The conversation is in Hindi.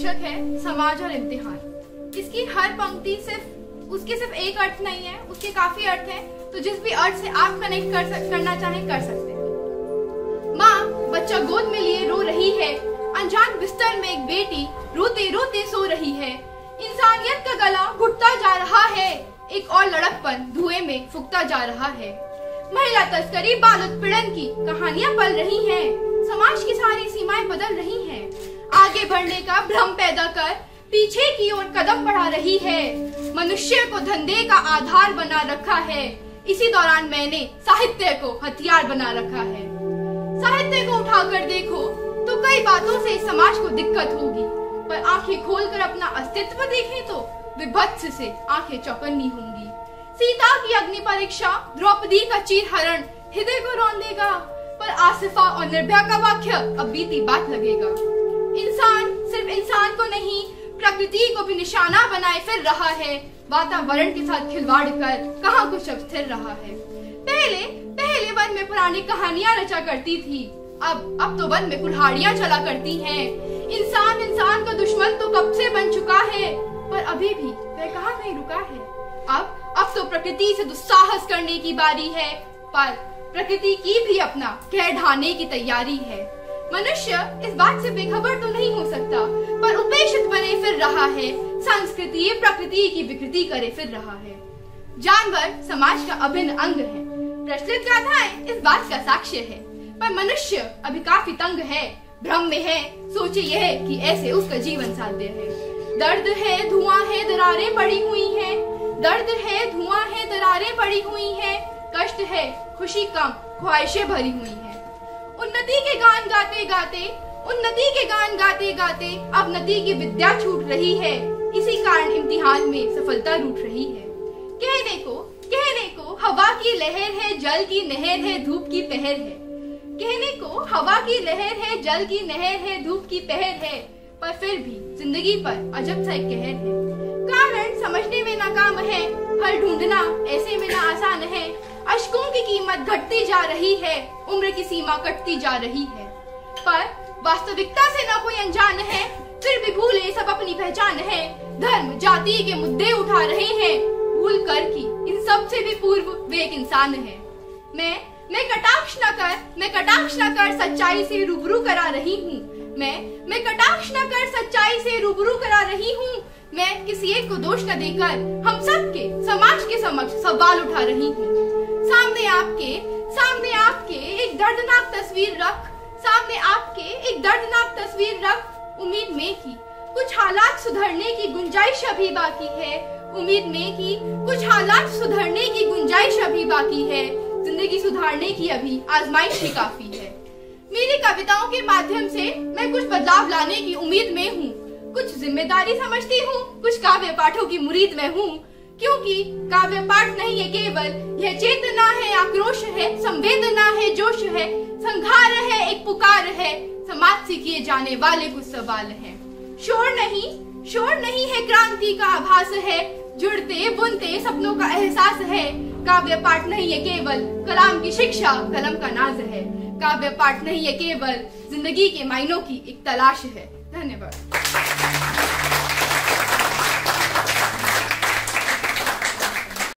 शीर्षक है समाज और इम्तिहान। इसकी हर पंक्ति सिर्फ़ उसके सिर्फ़ एक अर्थ नहीं है उसके काफ़ी अर्थ हैं तो जिस भी अर्थ से आप कनेक्ट कर सक, करना चाहें कर सकते हैं। माँ बच्चा गोद में लिए रो रही है अनजान बिस्तर में एक बेटी रोते रोते सो रही है। इंसानियत का गला घुटता जा रहा है एक और लड़कपन धुएँ में फुकता जा रहा है। महिला तस्करी बाल उत्पीड़न की कहानियाँ पल रही हैं समाज की सारी सीमाएँ बदल रही हैं। आगे बढ़ने का भ्रम पैदा कर, पीछे की ओर कदम बढ़ा रही है। मनुष्य को धंधे का आधार बना रखा है। इसी दौरान मैंने साहित्य को हथियार बना रखा है। साहित्य को उठाकर देखो तो कई बातों से समाज को दिक्कत होगी। पर आँखें खोलकर अपना अस्तित्व देखें तो विभत्स से आँखें चौकन्नी होंगी। सीता की अग्नि परीक्षा द्रौपदी का चीर हरण हृदय को रौन देगा पर आसिफा और निर्भया का वाक्य अब बीती बात लगेगा। इंसान सिर्फ़ इंसान को नहीं, प्रकृति को भी निशाना बनाए फिर रहा है। वातावरण के साथ खिलवाड़ कर कहाँ कुछ अब स्थिर रहा है। पहले पहले वन में पुरानी कहानियाँ रचा करती थी। अब अब तो वन में कुल्हाड़ियाँ चला करती हैं। इंसान इंसान का दुश्मन तो कब से बन चुका है? पर अभी भी वह कहा नहीं रुका है? अब अब तो प्रकृति से दुस्साहस करने की बारी है। पर प्रकृति की भी अपना कह ढाने की तैयारी है। मनुष्य इस बात से बेखबर तो नहीं हो सकता, पर उपेक्षित बने फिर रहा है, संस्कृति, प्रकृति की विकृति करे फिर रहा है। जानवर समाज का अभिन्न अंग है। प्रचलित गाथाएँ इस बात का साक्ष्य है, पर मनुष्य अभी काफ़ी तंग है, भ्रम में है, सोचे यह कि ऐसे उसका जीवन साध्य है। दर्द है, धुआँ है, दरारें पड़ी हुई हैं। दर्द है, धुआँ है, दरारें पड़ी हुई हैं। कष्ट है, खुशी कम, ख्वाहिशें भरी हुई हैं। उन्नति के गान गाते गाते, उन नदी के गान गाते गाते अब नदी की विद्या छूट रही है। इसी कारण इम्तिहान में सफलता रूट रही है। कहने को कहने को हवा की लहर है, जल की नहर है, धूप की पहर है। कहने को हवा की लहर है, जल की नहर है, धूप की पहर है। पर फिर भी ज़िंदगी पर अजब सा एक कहर है। कारण समझने में नाकाम है हल ढूंढना ऐसे में ना आसान है। कीमत घटती जा रही है, उम्र की सीमा कटती जा रही है। पर वास्तविकता से ना कोई अनजान है, फिर भी भूले सब अपनी पहचान है। धर्म, जाति के मुद्दे उठा रहे हैं, भूल कर की इन सबसे भी पूर्व वे एक इंसान है। मैं मैं कटाक्ष न कर, मैं कटाक्ष न कर सच्चाई से रूबरू करा रही हूँ। मैं मैं कटाक्ष न कर सच्चाई से रूबरू करा रही हूँ। मैं किसी एक को दोष न देकर हम सब के, समाज के समक्ष सवाल उठा रही हूँ। सामने आपके सामने आपके एक दर्दनाक तस्वीर रख, सामने आपके एक दर्दनाक तस्वीर रख, उम्मीद में की कुछ हालात सुधरने की गुंजाइश अभी बाकी है। उम्मीद में की कुछ हालात सुधरने की गुंजाइश अभी बाकी है। ज़िंदगी सुधारने की अभी आजमाइश ही काफ़ी है। मेरी कविताओं के माध्यम से मैं कुछ बदलाव लाने की उम्मीद में हूँ। कुछ ज़िम्मेदारी समझती हूँ, कुछ काव्य पाठों की मुरीद में हूँ। क्योंकि काव्य पाठ नहीं है केवल, यह चेतना है, आक्रोश है, संवेदना है, जोश है, संघार है, एक पुकार है, समाज से किए जाने वाले कुछ सवाल है। शोर नहीं शोर नहीं है क्रांति का आभास है, जुड़ते, बुनते सपनों का एहसास है। काव्य पाठ नहीं है केवल कलाम की शिक्षा, कलम का नाज है। काव्य पाठ नहीं है केवल ज़िंदगी के मायनों की एक तलाश है। धन्यवाद।